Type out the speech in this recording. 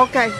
Okay.